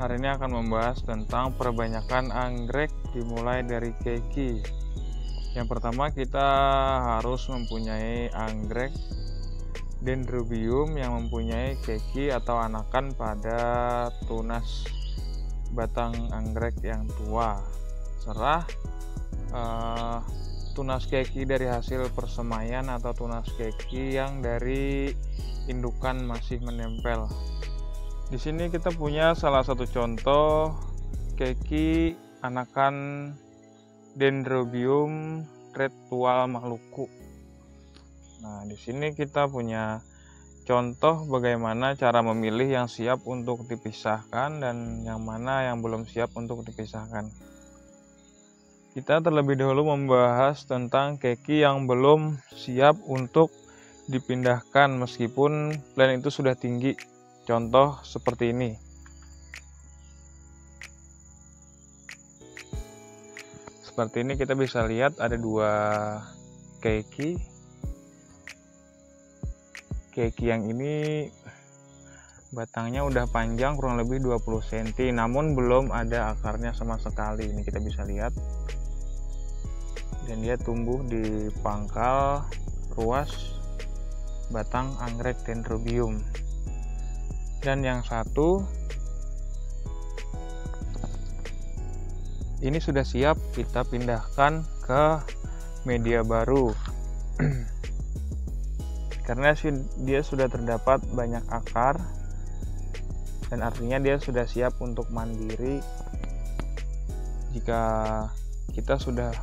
Hari ini akan membahas tentang perbanyakan anggrek dimulai dari keki. Yang pertama kita harus mempunyai anggrek dendrobium yang mempunyai keki atau anakan pada tunas batang anggrek yang tua. Serah uh, tunas keki dari hasil persemaian atau tunas keki yang dari indukan masih menempel. Di sini kita punya salah satu contoh keki anakan Dendrobium tretual Maluku. Nah, di sini kita punya contoh bagaimana cara memilih yang siap untuk dipisahkan dan yang mana yang belum siap untuk dipisahkan. Kita terlebih dahulu membahas tentang keki yang belum siap untuk dipindahkan meskipun plan itu sudah tinggi. Contoh seperti ini. Seperti ini kita bisa lihat ada dua keki. Keki yang ini batangnya udah panjang kurang lebih 20 cm namun belum ada akarnya sama sekali ini kita bisa lihat dan dia tumbuh di pangkal ruas batang anggrek dendrobium dan yang satu ini sudah siap kita pindahkan ke media baru karena dia sudah terdapat banyak akar dan artinya dia sudah siap untuk mandiri jika kita sudah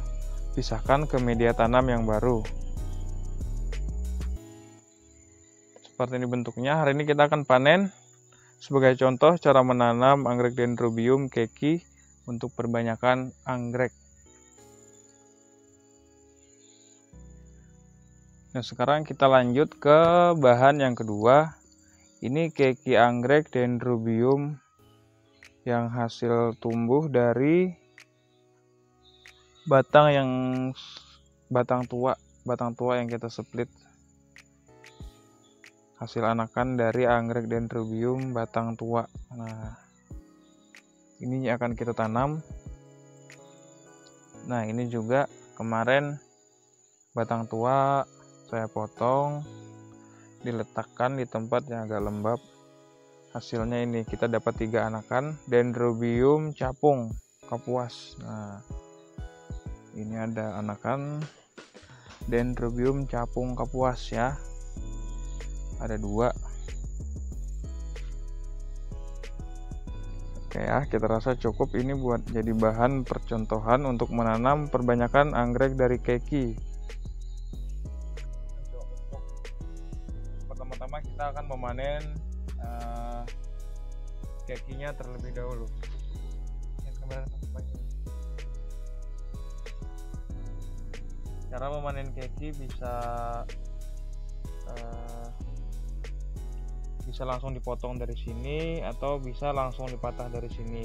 pisahkan ke media tanam yang baru seperti ini bentuknya. Hari ini kita akan panen. Sebagai contoh cara menanam anggrek dendrobium keki untuk perbanyakan anggrek. Nah, sekarang kita lanjut ke bahan yang kedua. Ini keki anggrek dendrobium yang hasil tumbuh dari batang yang batang tua, batang tua yang kita split hasil anakan dari anggrek dendrobium batang tua. Nah ini akan kita tanam. Nah ini juga kemarin batang tua saya potong diletakkan di tempat yang agak lembab. Hasilnya ini kita dapat tiga anakan dendrobium capung kapuas. Nah ini ada anakan dendrobium capung kapuas ya ada dua. Oke ya kita rasa cukup. Ini buat jadi bahan percontohan untuk menanam perbanyakan anggrek dari keki. Pertama-tama kita akan memanen uh, kekinya terlebih dahulu. Cara memanen keki bisa uh, bisa langsung dipotong dari sini atau bisa langsung dipatah dari sini.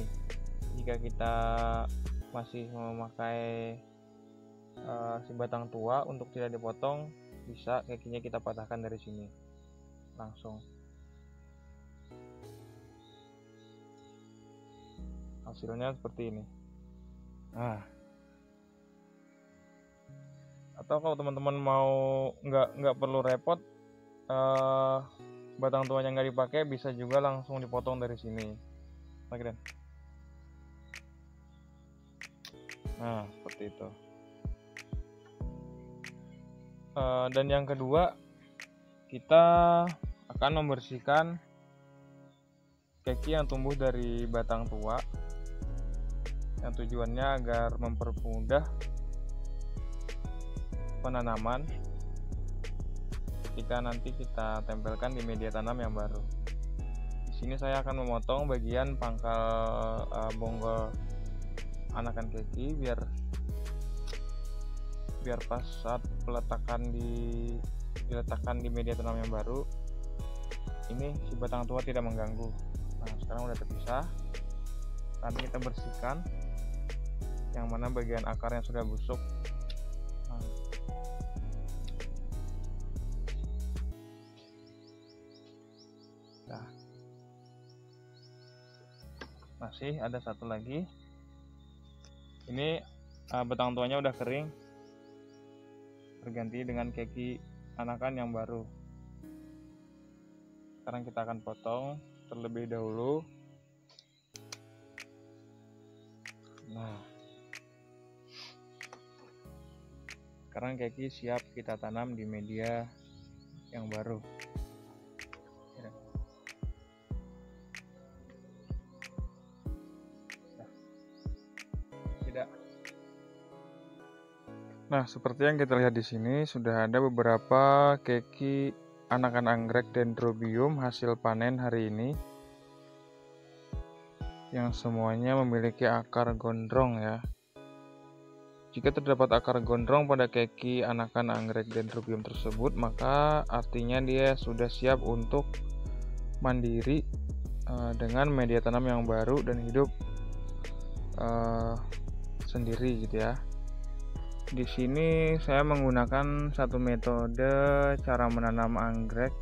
Jika kita masih memakai uh, si batang tua untuk tidak dipotong bisa kakinya kita patahkan dari sini. Langsung. Hasilnya seperti ini. Nah atau kalau teman-teman mau nggak nggak perlu repot uh, batang tuanya nggak dipakai bisa juga langsung dipotong dari sini. Lagi dan nah seperti itu. Uh, dan yang kedua kita akan membersihkan keki yang tumbuh dari batang tua. Yang tujuannya agar mempermudah penanaman ketika nanti kita tempelkan di media tanam yang baru. Di sini saya akan memotong bagian pangkal uh, bonggol anakan keki biar biar pas saat peletakan di diletakkan di media tanam yang baru ini si batang tua tidak mengganggu. Nah sekarang udah terpisah. Nanti kita bersihkan yang mana bagian akar yang sudah busuk Nah, masih ada satu lagi. Ini uh, betang tuanya udah kering. Berganti dengan keki anakan yang baru. Sekarang kita akan potong terlebih dahulu. Nah. Sekarang keki siap kita tanam di media yang baru nah seperti yang kita lihat di sini sudah ada beberapa keki anakan anggrek dendrobium hasil panen hari ini yang semuanya memiliki akar gondrong ya jika terdapat akar gondrong pada keki anakan anggrek dendrobium tersebut, maka artinya dia sudah siap untuk mandiri uh, dengan media tanam yang baru dan hidup uh, sendiri gitu ya. Di sini saya menggunakan satu metode cara menanam anggrek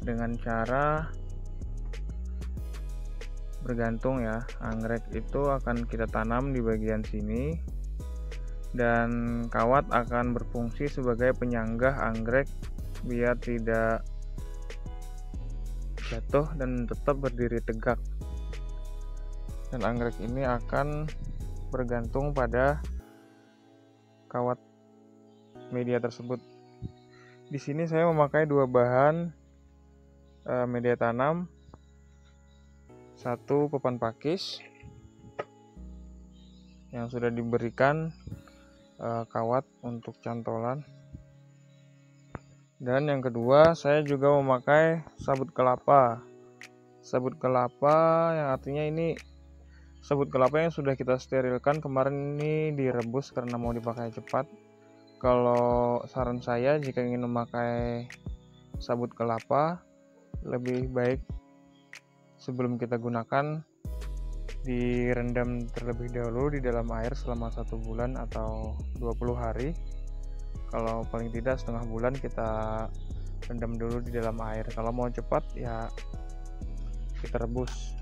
dengan cara bergantung ya. Anggrek itu akan kita tanam di bagian sini dan kawat akan berfungsi sebagai penyanggah anggrek biar tidak jatuh dan tetap berdiri tegak dan anggrek ini akan bergantung pada kawat media tersebut. Di sini saya memakai dua bahan eh, media tanam satu papan pakis yang sudah diberikan uh, kawat untuk cantolan. Dan yang kedua saya juga memakai sabut kelapa. Sabut kelapa yang artinya ini sabut kelapa yang sudah kita sterilkan kemarin ini direbus karena mau dipakai cepat. Kalau saran saya jika ingin memakai sabut kelapa lebih baik sebelum kita gunakan direndam terlebih dahulu di dalam air selama satu bulan atau 20 hari. Kalau paling tidak setengah bulan kita rendam dulu di dalam air. Kalau mau cepat ya kita rebus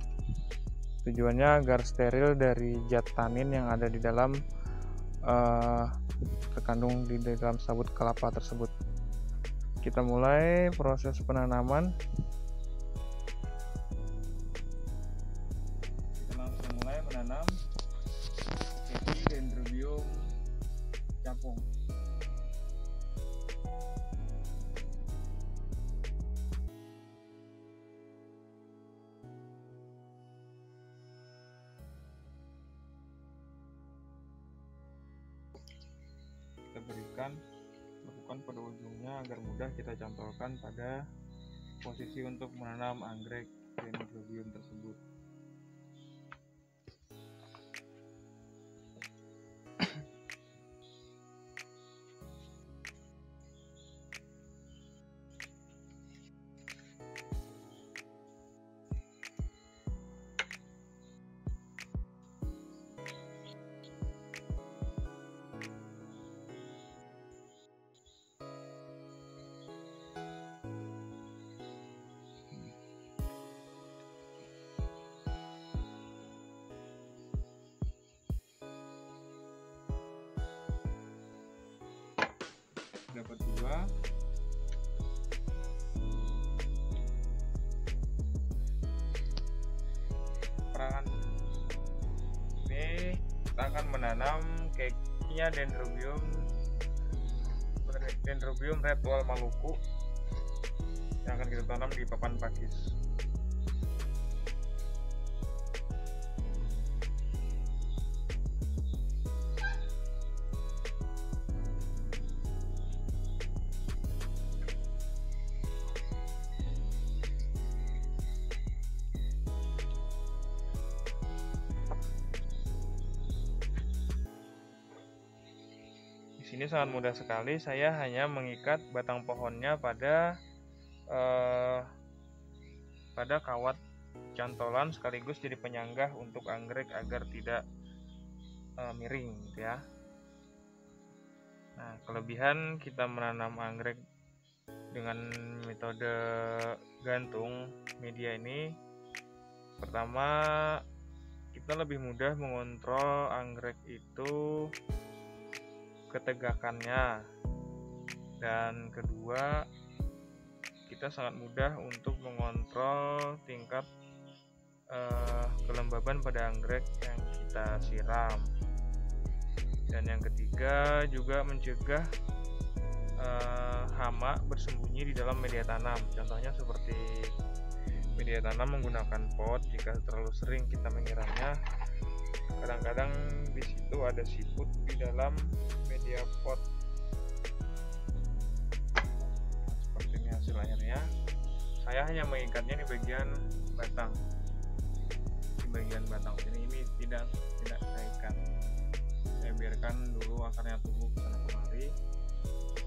tujuannya agar steril dari zat tanin yang ada di dalam uh, terkandung di dalam sabut kelapa tersebut kita mulai proses penanaman menanam Keki Dendrobium capung. Lakukan pada ujungnya agar mudah kita cantolkan pada posisi untuk menanam anggrek dendrobium tersebut. Dapat dua. Perangan ini kita akan menanam keknya dendrobium dendrobium red wall maluku yang akan kita tanam di papan pakis sini sangat mudah sekali. Saya hanya mengikat batang pohonnya pada eh, pada kawat cantolan sekaligus jadi penyanggah untuk anggrek agar tidak eh, miring, gitu ya. Nah, kelebihan kita menanam anggrek dengan metode gantung media ini pertama kita lebih mudah mengontrol anggrek itu ketegakannya. Dan kedua kita sangat mudah untuk mengontrol tingkat uh, kelembaban pada anggrek yang kita siram. Dan yang ketiga juga mencegah uh, hama bersembunyi di dalam media tanam. Contohnya seperti media tanam menggunakan pot jika terlalu sering kita menyiramnya kadang-kadang di situ ada siput di dalam media pot. Seperti ini hasil akhirnya. Saya hanya mengikatnya di bagian batang. Di bagian batang. Sini ini tidak tidak saya ikat. Saya biarkan dulu akarnya tumbuh ke sana kemari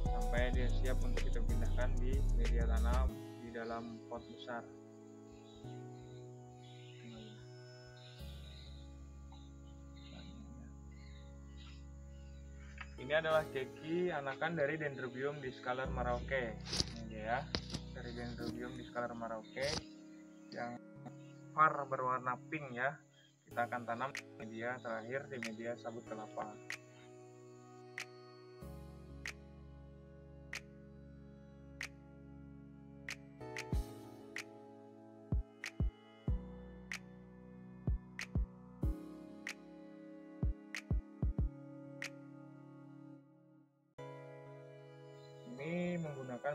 sampai dia siap untuk kita pindahkan di media tanam di dalam pot besar ini adalah keki anakan dari Dendrobium discolor Marauke. Ini ya dari Dendrobium discolor Marauke yang var berwarna pink ya. Kita akan tanam media terakhir di media sabut kelapa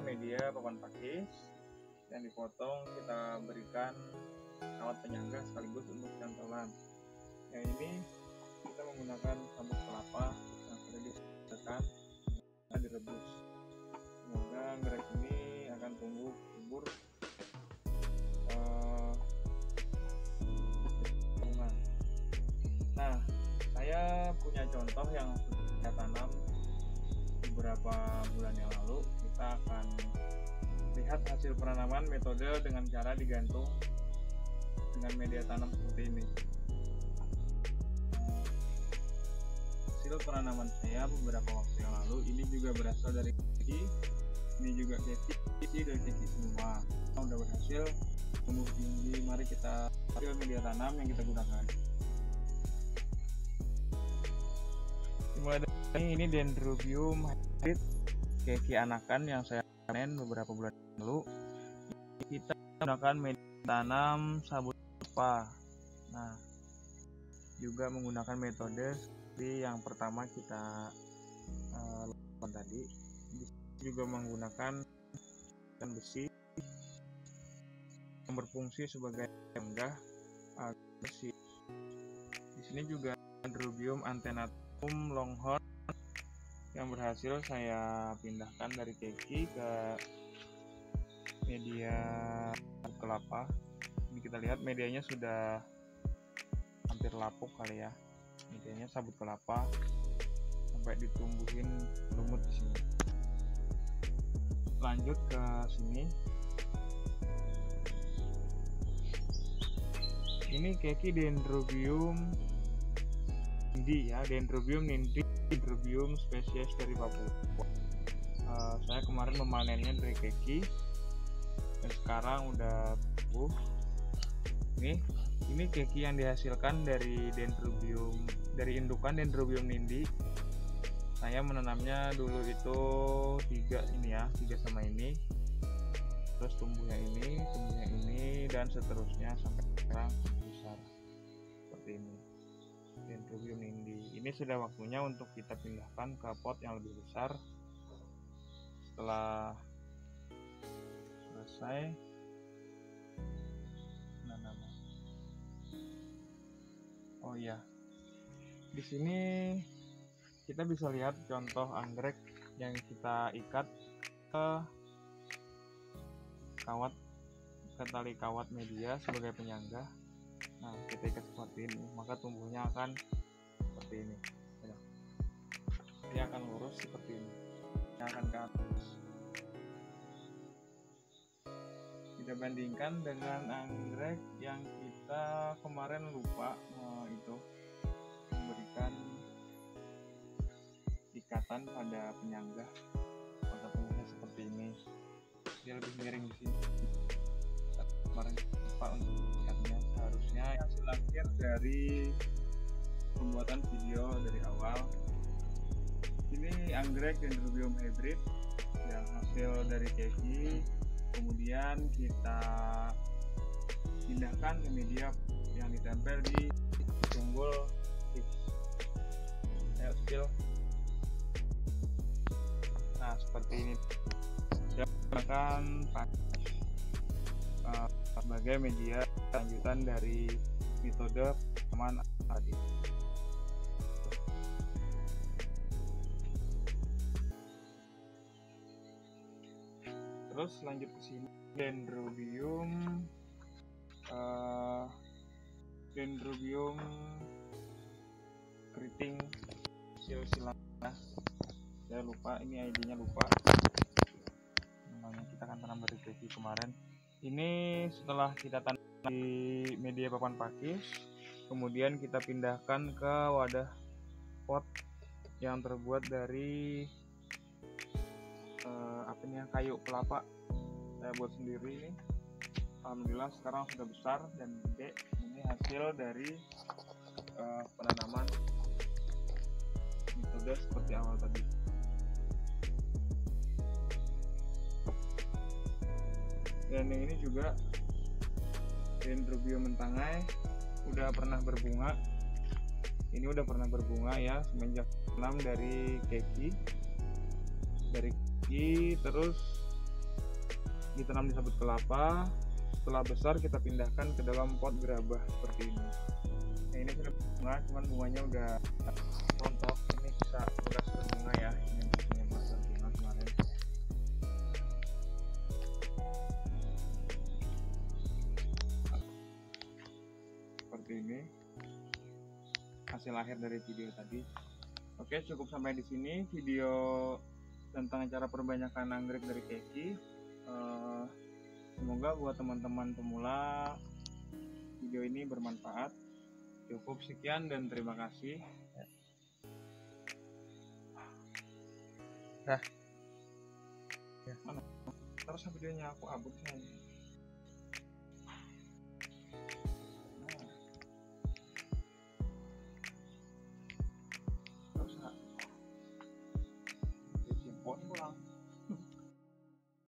media papan pakis yang dipotong kita berikan kawat penyangga sekaligus untuk cantolan yang ini kita menggunakan sabut kelapa yang sudah disediakan dan direbus. Semoga anggrek ini akan tumbuh subur uh, nah saya punya contoh yang saya tanam beberapa bulan yang lalu kita akan lihat hasil penanaman metode dengan cara digantung dengan media tanam seperti ini. Hasil penanaman saya beberapa waktu yang lalu ini juga berasal dari keki ini juga keki dari keki semua. Kita sudah berhasil tumbuh tinggi. Mari kita hasil media tanam yang kita gunakan. Dimulai dari ini dendrobium hybrid keki anakan yang saya panen beberapa bulan lalu. Kita menggunakan media tanam sabut kelapa nah juga menggunakan metode seperti yang pertama kita uh, lakukan tadi. Juga menggunakan dan besi yang berfungsi sebagai penggah uh, besi. Di sini juga Dendrobium antenatum longhorn yang berhasil saya pindahkan dari keki ke media kelapa. Ini kita lihat medianya sudah hampir lapuk kali ya. Medianya sabut kelapa. Sampai ditumbuhin lumut di sini. Lanjut ke sini. Ini keki dendrobium nindi ya dendrobium nindi dendrobium spesies dari Papua. Uh, saya kemarin memanennya dari keki. Dan sekarang udah tumbuh. Ini ini keki yang dihasilkan dari dendrobium dari indukan dendrobium nindi. Saya menanamnya dulu itu tiga ini ya tiga sama ini. Terus tumbuhnya ini tumbuhnya ini dan seterusnya sampai sekarang besar. Seperti ini dendrobium nindi ini sudah waktunya untuk kita pindahkan ke pot yang lebih besar setelah selesai Oh iya. Di sini kita bisa lihat contoh anggrek yang kita ikat ke kawat ke tali kawat media sebagai penyangga. Nah, kita ikat seperti ini, maka tumbuhnya akan seperti ini. Ya. Dia akan lurus seperti ini. Dia akan ke atas. Kita bandingkan dengan anggrek yang kita kemarin lupa itu memberikan ikatan pada penyangga pada penyangga seperti ini dia lebih miring di sini kemarin lupa untuk harusnya hasil akhir dari pembuatan video dari awal. Ini anggrek dendrobium hybrid yang hasil dari keki. Kemudian kita pindahkan ke media yang ditempel di tunggul ayo spill. Nah seperti ini. Saya akan uh, sebagai media lanjutan dari metode teman tadi. Terus lanjut ke sini dendrobium uh, dendrobium keriting silsilah saya lupa ini ID nya lupa. Namanya kita akan tanam dari kemarin. Ini setelah kita tanam di media papan pakis. Kemudian kita pindahkan ke wadah pot yang terbuat dari uh, apa ini kayu kelapa. Saya buat sendiri ini. Alhamdulillah sekarang sudah besar dan gede. Ini hasil dari uh, penanaman metode seperti awal tadi. Dan yang ini juga dendrobium mentangai udah pernah berbunga. Ini udah pernah berbunga ya semenjak enam dari keki. Dari keki terus ditanam di sabut kelapa. Setelah besar kita pindahkan ke dalam pot gerabah seperti ini. Nah ini sudah bunga cuman bunganya udah rontok. Ini bisa hasil akhir dari video tadi. Oke cukup sampai di sini video tentang cara perbanyakan anggrek dari keki. Uh, semoga buat teman-teman pemula video ini bermanfaat. Cukup sekian dan terima kasih. Dah. Ya. Mana? Terus videonya aku upload